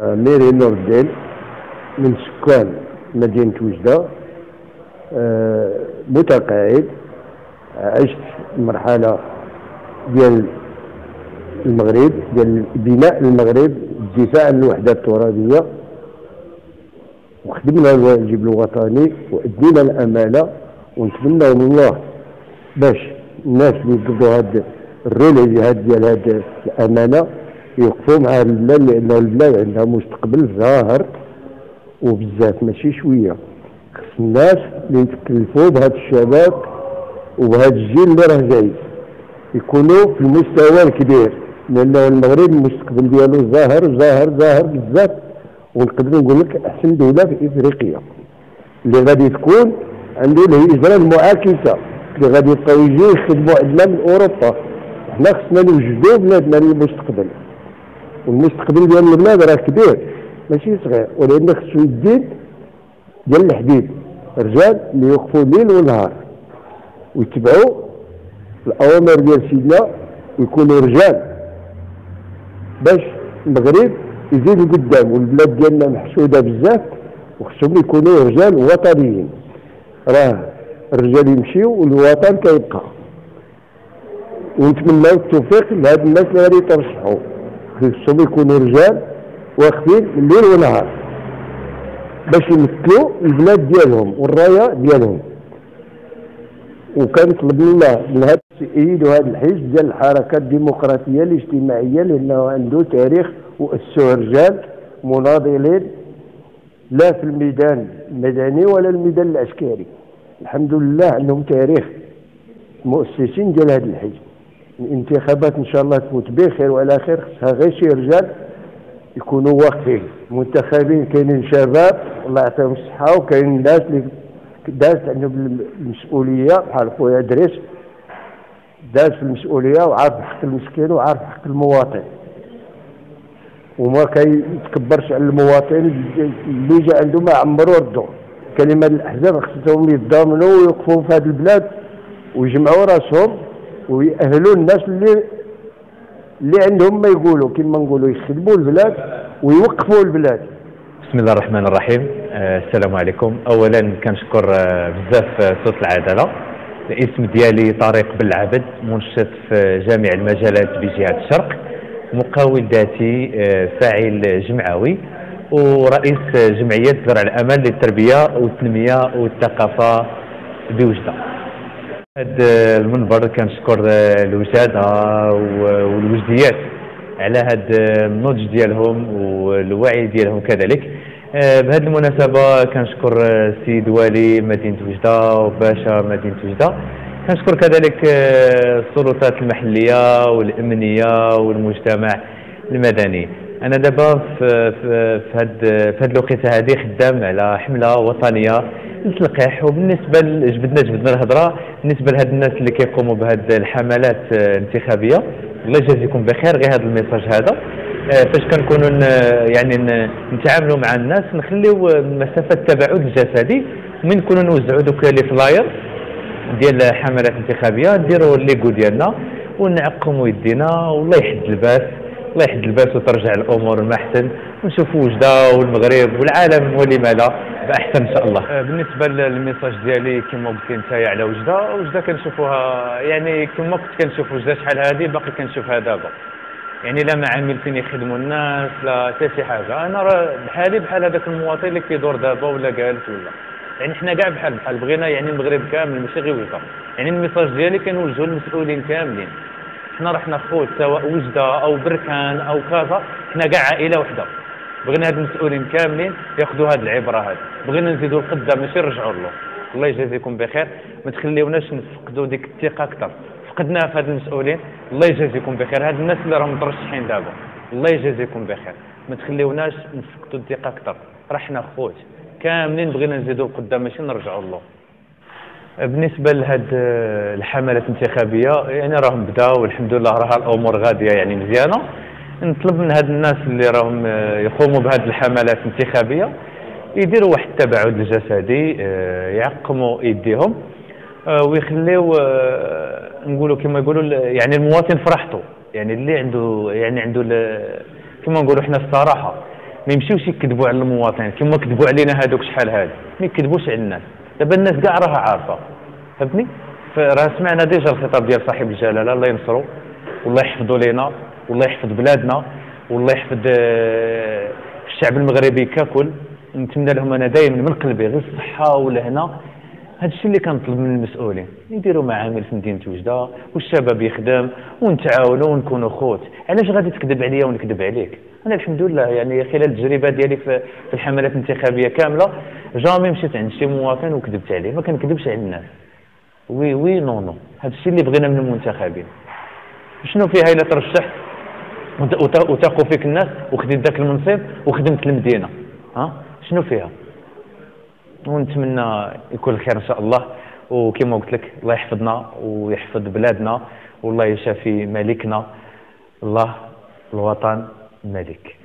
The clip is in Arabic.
ميري نور الدين من سكان مدينة وجدة آه، متقاعد عشت المرحلة ديال المغرب ديال بناء المغرب الدفاع عن الوحدة الترابية وخدمنا الواجب الوطني وأدينا الأمانة ونتمنى من الله باش الناس اللي يقضوا هاد الرول هاد ديال هاد الأمانة يوقفوا مع البلاد عندها مستقبل ظاهر وبزاف ماشي شوية. خص الناس اللي يتكلفوا بهاد الشباب وبهاد الجيل اللي راه جاي يكونوا في المستوى الكبير. لأن المغرب المستقبل ديالو ظاهر ظاهر ظاهر بزاف. ونقدر نقول لك أحسن دولة في إفريقيا. اللي غادي تكون عنده الهجرة المعاكسة. اللي غادي يبقاو يجيو يخدموا عندنا من أوروبا. حنا خصنا نوجدوا بلادنا للمستقبل والمستقبل ديال البلاد راه كبير ماشي صغير ولأن خصو يدين ديال الحديد رجال اللي يوقفوا ليل ونهار ويتبعوا الأوامر ديال سيدنا ويكونوا رجال باش المغرب يزيد لقدام والبلاد ديالنا محسودة بزاف وخصهم يكونوا رجال وطنيين. راه الرجال يمشيو والوطن كيبقى. ونتمنى التوفيق لهاد الناس اللي غادي يترشحوا خصهم يكونوا رجال واقفين الليل ونهار باش يمثلوا البلاد ديالهم والراية ديالهم. وكنطلب لنا من هذا يأيدوا هذا الحزب ديال الحركة الديمقراطية الاجتماعية لأنه عنده تاريخ واسسوه رجال مناضلين لا في الميدان المدني ولا الميدان العسكري. الحمد لله عندهم تاريخ مؤسسين ديال هذا الحزب. الانتخابات إن شاء الله تفوت بخير وعلى خير. خصها غير شي رجال يكونوا واقفين منتخبين كاينين شباب الله يعطيهم الصحة وكاين ناس اللي دازت عندهم المسؤولية بحال خويا دريس. داز في المسؤولية وعارف حق المسكين وعارف حق المواطن. وما كيتكبرش على المواطن اللي جا عنده ما عمرو ردو. كلمة الأحزاب خصهم يتضامنوا ويوقفوا في هذه البلاد ويجمعوا راسهم. ويأهلوا الناس اللي اللي عندهم ما يقولوا كما نقولوا يخدموا البلاد ويوقفوا البلاد. بسم الله الرحمن الرحيم. آه السلام عليكم. اولا كنشكر آه بزاف آه، صوت العدالة. الاسم ديالي طارق بالعبد منشط في جامع المجالات بجهة الشرق مقاول ذاتي آه، فاعل جمعوي ورئيس جمعية زرع الأمل للتربية والتنمية والثقافة بوجدة. هذا المنبر كنشكر الوجاده والوجديات على هذا النضج ديالهم والوعي ديالهم كذلك. آه، بهذه المناسبة كنشكر السيد والي مدينة وجدة وباشا مدينة وجدة. كنشكر كذلك آه، السلطات المحلية والأمنية والمجتمع المدني. أنا دابا في في هاد الوقيتة هذه خدام على حملة وطنية للتلقيح وبالنسبة جبدنا جبدنا الهضرة؟ بالنسبة لهاد الناس اللي كيقوموا بهاد الحملات الانتخابيه الله يجازيكم بخير. غير هذا الميساج هذا آه، فاش كنكونوا يعني نتعاملوا مع الناس نخليو مسافه التباعد الجسدي من نكونوا نوزعوا دوك les flyers ديال حملات انتخابية نديروا الليغو ديالنا ونعقموا يدينا والله يحد الباس الله يحد الباس وترجع الأمور لما أحسن ونشوفوا وجدة والمغرب والعالم ولما لا باحسن إن شاء الله. آه، بالنسبة لل message ديالي كما قلت انت على وجدة. وجدة كنشوفوها يعني كما كنت كنشوف وجده شحال هذه باقي كنشوفها دابا. يعني لا معامل فين يخدموا الناس لا حتى شي حاجة. أنا راه بحالي بحال هذاك المواطن اللي كيدور دابا ولا جالس ولا. يعني حنا كاع بحال بحال بغينا يعني المغرب كامل ماشي غير وجدة. يعني الميساج ديالي كنوجهو للمسؤولين كاملين. حنا رحنا خوت سواء وجدة أو بركان أو كذا حنا كاع عائلة وحدة. بغينا هاد المسؤولين كاملين ياخذوا هاد العبرة هاد. بغينا نزيدوا القدام ماشي نرجعوا له الله يجازيكم بخير. ما تخليوناش نفقدوا ديك الثقة أكثر. فقدناها في هاد المسؤولين. الله يجازيكم بخير. هاد الناس اللي راهم مترشحين دابا. الله يجازيكم بخير. ما تخليوناش نفقدوا الثقة أكثر. راه حنا خوت. كاملين بغينا نزيدوا القدام ماشي نرجعوا له بالنسبة لهاد الحملات الانتخابية يعني راهم بداوا والحمد لله راه الأمور غادية يعني مزيانة. نطلب من هاد الناس اللي راهم يقوموا بهاد الحملات الانتخابية يديروا واحد التباعد الجسدي آه، يعقموا يديهم آه، ويخليو آه، نقولوا كما يقولوا يعني المواطن فرحته يعني اللي عنده يعني عنده كما نقولوا إحنا الصراحه ما يمشيوش يكذبوا على المواطن كما كذبوا علينا هذوك شحال هذا ما يكذبوش على الناس. دابا الناس كاع راها عارفة فهمتني؟ راه سمعنا ديجا الخطاب ديال صاحب الجلالة الله ينصرو والله يحفظوا لينا. والله يحفظ بلادنا والله يحفظ آه، الشعب المغربي ككل. نتمنى لهم أنا دائما من قلبي غير الصحة والهنا هذا الشيء اللي كنطلب من المسؤولين يديروا معامل في مدينة وجدة والشباب يخدم ونتعاونوا ونكونوا خوت. علاش غادي تكذب عليا ونكذب عليك؟ أنا الحمد لله يعني خلال التجربة ديالي في الحملات الانتخابية كاملة jamais مشيت عند شي مواطن وكذبت عليه. ما كنكذبش على الناس. oui oui non non. هذا الشيء اللي بغينا من المنتخبين. شنو فيها إلا ترشحت وتاقوا فيك الناس وخديت ذاك المنصب وخدمت المدينة. ها؟ شنو فيها؟ ونتمنى يكون الخير إن شاء الله. وكما قلت لك الله يحفظنا ويحفظ بلادنا والله يشافي ملكنا. الله الوطن ملك